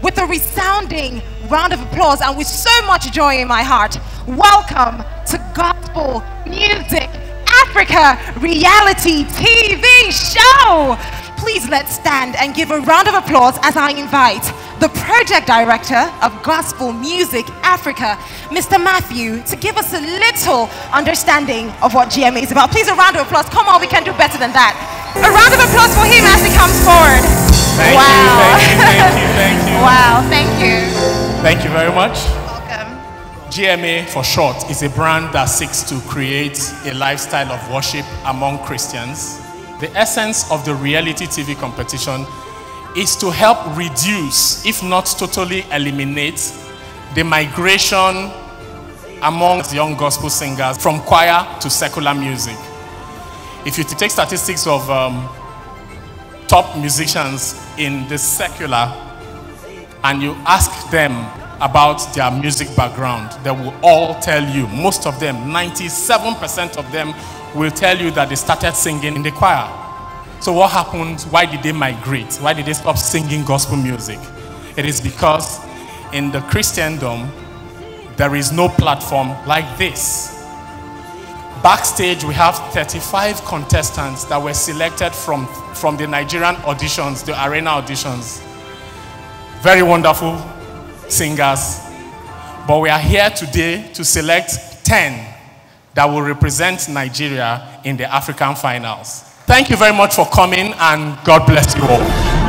with a resounding round of applause and with so much joy in my heart, welcome to Gospel Music Africa Reality TV Show. Please let's stand and give a round of applause as I invite the project director of Gospel Music Africa, Mr. Matthew, to give us a little understanding of what GMA is about. Please, a round of applause. Come on, we can do better than that. A round of applause for him as he comes forward. Thank wow. you, thank you, thank you, thank you. Wow, thank you. Thank you very much. Welcome. GMA for short is a brand that seeks to create a lifestyle of worship among Christians. The essence of the reality TV competition is to help reduce, if not totally eliminate, the migration among young gospel singers from choir to secular music. If you take statistics of um, top musicians in the secular and you ask them about their music background, they will all tell you, most of them, 97% of them will tell you that they started singing in the choir. So what happened? Why did they migrate? Why did they stop singing gospel music? It is because in the Christendom, there is no platform like this. Backstage, we have 35 contestants that were selected from, from the Nigerian auditions, the arena auditions. Very wonderful singers. But we are here today to select 10 that will represent Nigeria in the African finals. Thank you very much for coming and God bless you all.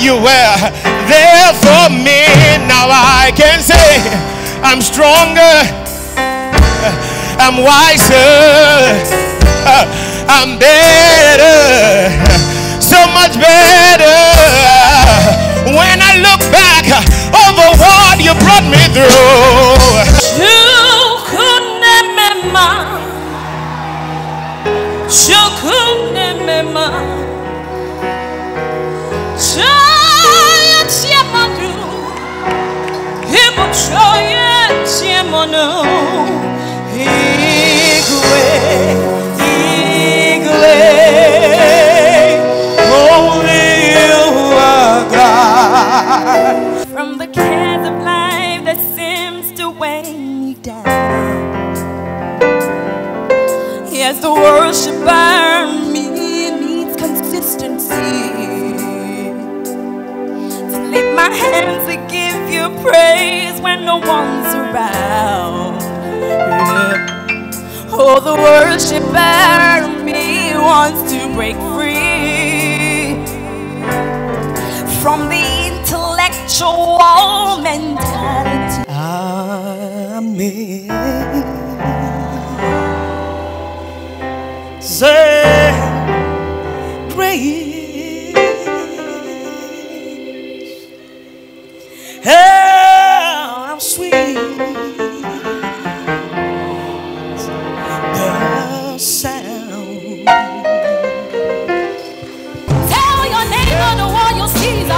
You were there for me. Now I can say I'm stronger, I'm wiser, I'm better, so much better. When I look back over what you brought me through. Chukwunemema. Chukwunemema. Chaya Yes, the cares of life that seems to weigh me down, as the worshiper me needs consistency. To lift my hands to give you praise when no one's around. Yeah. Oh, the worshiper me wants to break free from the intellectual mentality. Amen. Say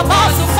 Apostle